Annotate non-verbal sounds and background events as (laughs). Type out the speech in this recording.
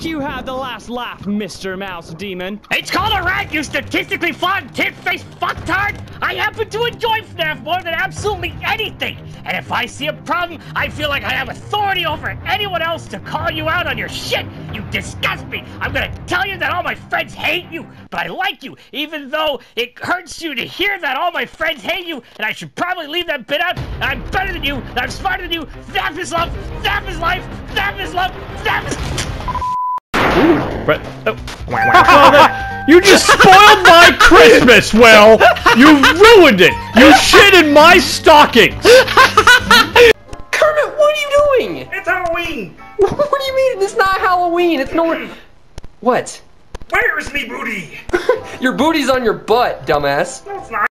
think you had the last laugh, Mr. Mouse Demon? It's called a rat, you statistically flawed tit-faced fucktard! I happen to enjoy FNAF more than absolutely anything! And if I see a problem, I feel like I have authority over anyone else to call you out on your shit! You disgust me! I'm gonna tell you that all my friends hate you, but I like you, even though it hurts you to hear that all my friends hate you, and I should probably leave that bit out, and I'm better than you, and I'm smarter than you, FNAF is love, FNAF is life, FNAF is love, FNAF is... But, oh. (laughs) you just spoiled my Christmas, Will! You ruined it! You shit in my stockings! Kermit, what are you doing? It's Halloween! (laughs) What do you mean? It's not Halloween. It's no. (clears throat) What? Where's me booty? (laughs) Your booty's on your butt, dumbass. No, it's not.